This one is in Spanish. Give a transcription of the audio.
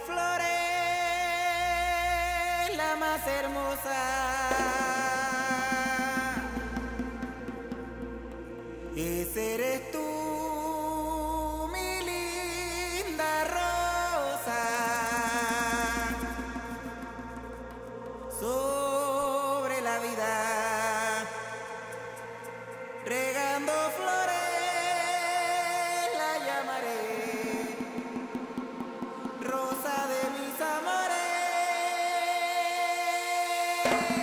flores, la más hermosa. Yay!